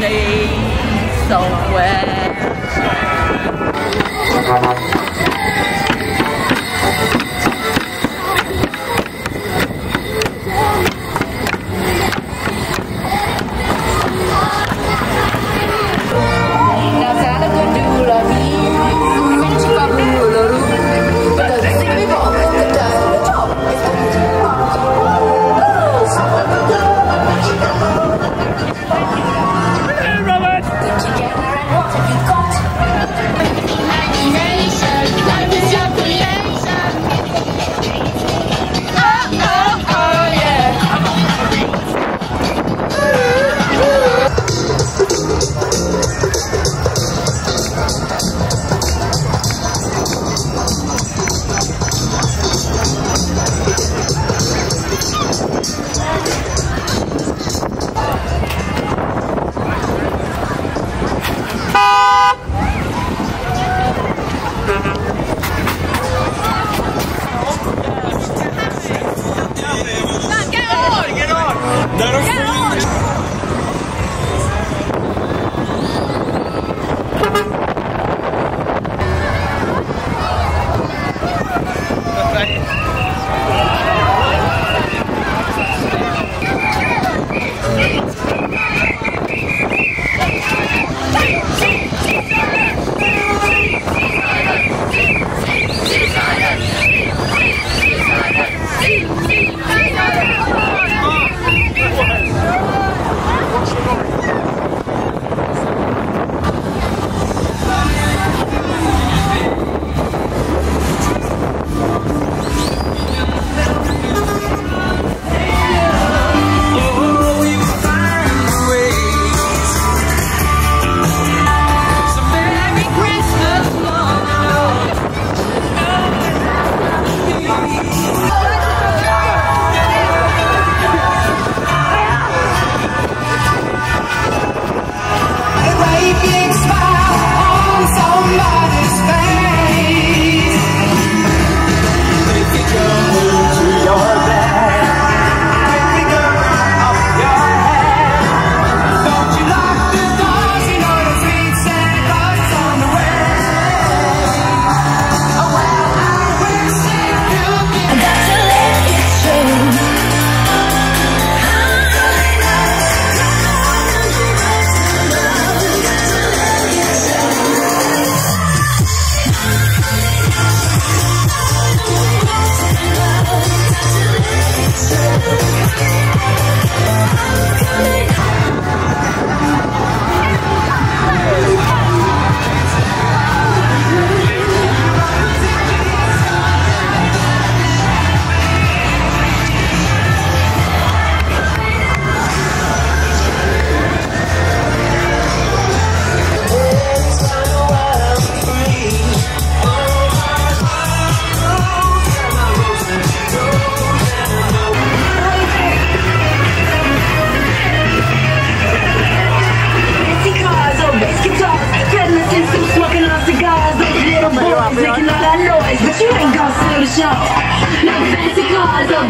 me somewhere.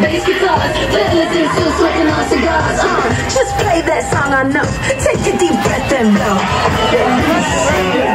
Bass guitars, fellas and still smoking on cigars. Uh, just play that song I know. Take a deep breath and blow.